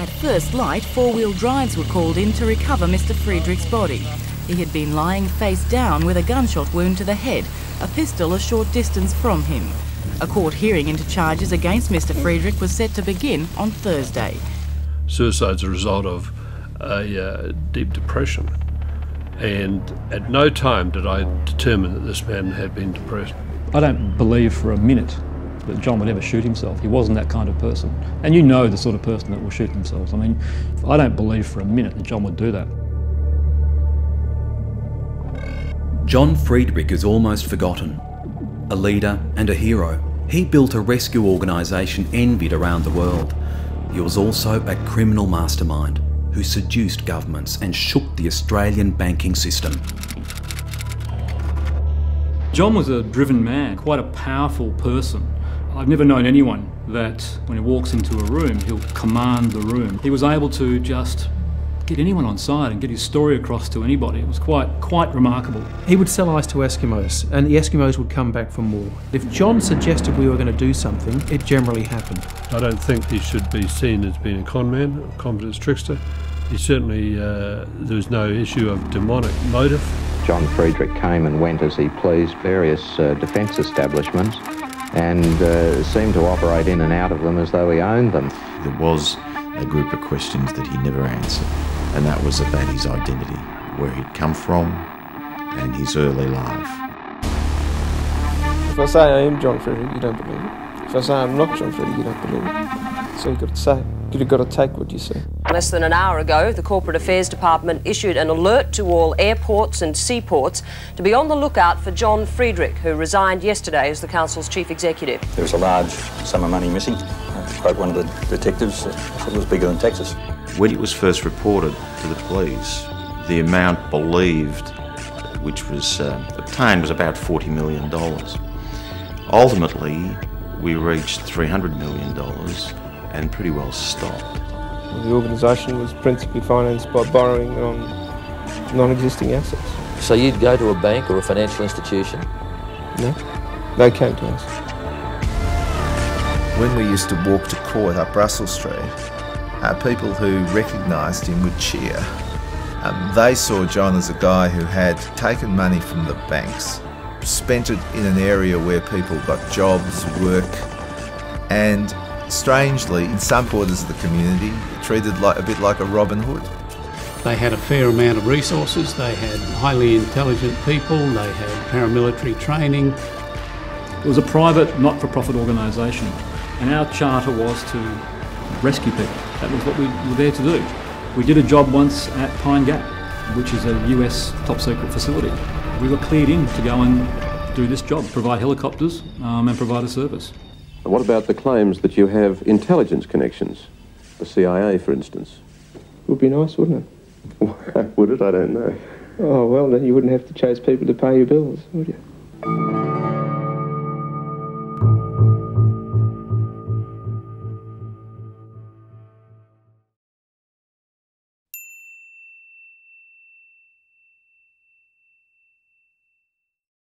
At first light, four-wheel drives were called in to recover Mr Friedrich's body. He had been lying face down with a gunshot wound to the head, a pistol a short distance from him. A court hearing into charges against Mr Friedrich was set to begin on Thursday. Suicide's a result of a uh, deep depression, and at no time did I determine that this man had been depressed. I don't believe for a minute that John would ever shoot himself. He wasn't that kind of person. And you know the sort of person that will shoot themselves. I mean, I don't believe for a minute that John would do that. John Friedrich is almost forgotten. A leader and a hero. He built a rescue organisation envied around the world. He was also a criminal mastermind who seduced governments and shook the Australian banking system. John was a driven man, quite a powerful person. I've never known anyone that when he walks into a room, he'll command the room. He was able to just get anyone on side and get his story across to anybody. It was quite quite remarkable. He would sell ice to Eskimos, and the Eskimos would come back for more. If John suggested we were going to do something, it generally happened. I don't think he should be seen as being a con man, a confidence trickster. He certainly, uh, there was no issue of demonic motive. John Friedrich came and went as he pleased various uh, defence establishments and uh, seemed to operate in and out of them as though he owned them. There was a group of questions that he never answered, and that was about his identity, where he'd come from, and his early life. If I say I am John Friedrich, you don't believe it. If I say I'm not John Friedrich, you don't believe it. So you've got to say, you've got to take what you say. Less than an hour ago, the Corporate Affairs Department issued an alert to all airports and seaports to be on the lookout for John Friedrich, who resigned yesterday as the Council's chief executive. There was a large sum of money missing. I quote one of the detectives, it was bigger than Texas. When it was first reported to the police, the amount believed, which was uh, obtained, was about $40 million. Ultimately, we reached $300 million and pretty well stopped. The organisation was principally financed by borrowing on non-existing assets. So you'd go to a bank or a financial institution? No, they came to us. When we used to walk to court up Russell Street, uh, people who recognised him would cheer. Um, they saw John as a guy who had taken money from the banks, spent it in an area where people got jobs, work, and strangely, in some quarters of the community, treated like a bit like a Robin Hood. They had a fair amount of resources, they had highly intelligent people, they had paramilitary training. It was a private, not for profit organisation, and our charter was to rescue people. That was what we were there to do. We did a job once at Pine Gap, which is a US top secret facility. We were cleared in to go and do this job, provide helicopters um, and provide a service. What about the claims that you have intelligence connections? The CIA, for instance. It Would be nice, wouldn't it? would it? I don't know. Oh, well, then you wouldn't have to chase people to pay your bills, would you?